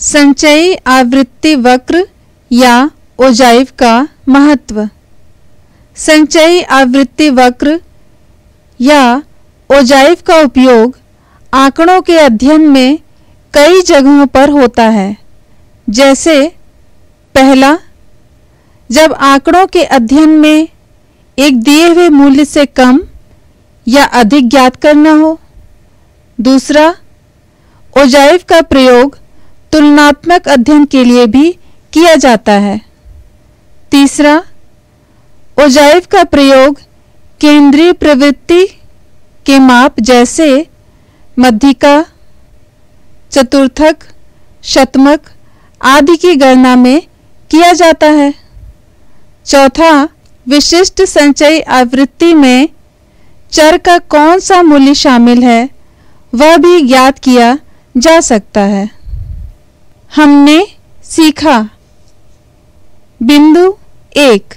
संचयी आवृत्ति वक्र या ओजाइव का महत्व। संचयी आवृत्ति वक्र या ओजाइव का उपयोग आंकड़ों के अध्ययन में कई जगहों पर होता है। जैसे, पहला, जब आंकड़ों के अध्ययन में एक दिए हुए मूल्य से कम या अधिक ज्ञात करना हो। दूसरा, ओजाइव का प्रयोग तुलनात्मक अध्ययन के लिए भी किया जाता है। तीसरा, ओजाइव का प्रयोग केंद्रीय प्रवृत्ति के माप जैसे मध्यिका, चतुर्थक, शतमक आदि की गणना में किया जाता है। चौथा, विशिष्ट संचयी आवृत्ति में चर का कौन सा मूल्य शामिल है, वह भी ज्ञात किया जा सकता है। हमने सीखा। बिंदु एक।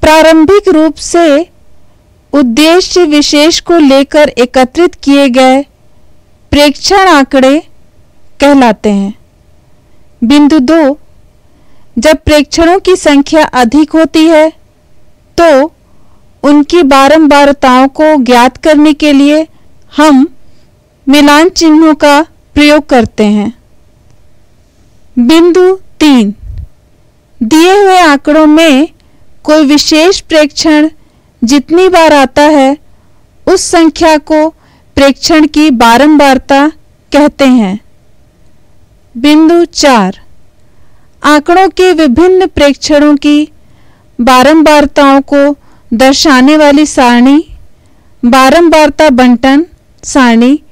प्रारंभिक रूप से उद्देश्य विशेष को लेकर एकत्रित किए गए प्रेक्षण आंकड़े कहलाते हैं। बिंदु दो। जब प्रेक्षणों की संख्या अधिक होती है तो उनकी बारंबारताओं को ज्ञात करने के लिए हम मिलान चिन्हों का प्रयोग करते हैं। बिंदु तीन। दिए हुए आंकड़ों में कोई विशेष प्रेक्षण जितनी बार आता है, उस संख्या को प्रेक्षण की बारंबारता कहते हैं। बिंदु चार। आंकड़ों के विभिन्न प्रेक्षणों की बारंबारताओं को दर्शाने वाली सारणी, बारंबारता बंटन सारणी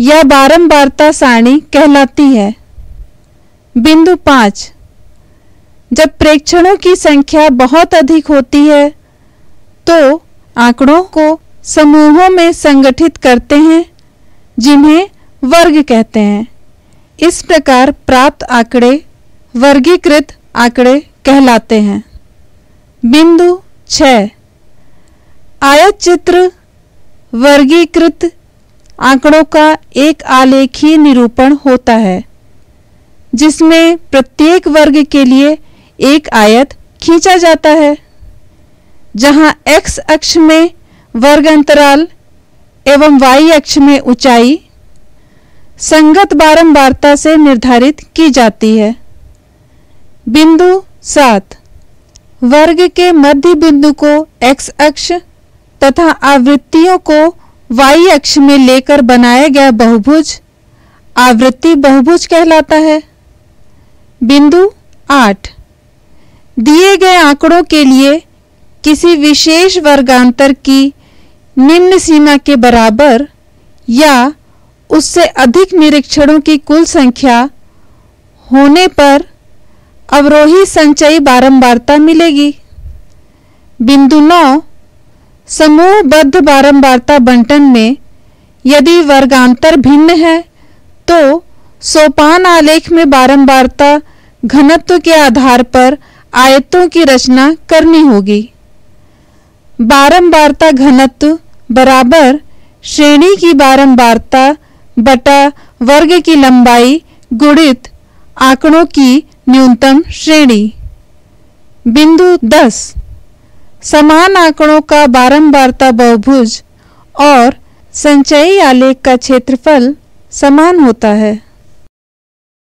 या बारंबारता सारणी कहलाती है। बिंदु पाँच। जब प्रेक्षणों की संख्या बहुत अधिक होती है तो आंकड़ों को समूहों में संगठित करते हैं, जिन्हें वर्ग कहते हैं। इस प्रकार प्राप्त आंकड़े वर्गीकृत आंकड़े कहलाते हैं। बिंदु छ। आयत चित्र वर्गीकृत आंकड़ों का एक आलेखीय निरूपण होता है। जिसमें प्रत्येक वर्ग के लिए एक आयत खींचा जाता है, जहाँ x अक्ष में वर्ग अंतराल एवं y अक्ष में ऊंचाई संगत बारंबारता से निर्धारित की जाती है। बिंदु सात, वर्ग के मध्य बिंदु को x अक्ष तथा आवृत्तियों को y अक्ष में लेकर बनाया गया बहुभुज आवृत्ति बहुभुज कहलाता है। बिंदु आठ। दिए गए आंकड़ों के लिए किसी विशेष वर्गांतर की निम्न सीमा के बराबर या उससे अधिक निरीक्षणों की कुल संख्या होने पर अवरोही संचयी बारंबारता मिलेगी। बिंदु नौ, समूहबद्ध बारंबारता बंटन में यदि वर्गांतर भिन्न है तो सोपान आलेख में बारंबारता घनत्व के आधार पर आयतों की रचना करनी होगी। बारंबारता घनत्व बराबर श्रेणी की बारंबारता बटा वर्ग की लंबाई गुणित आंकड़ों की न्यूनतम श्रेणी। बिंदु 10 समान आंकड़ों का बारंबारता बहुभुज और संचयी आलेख का क्षेत्रफल समान होता है।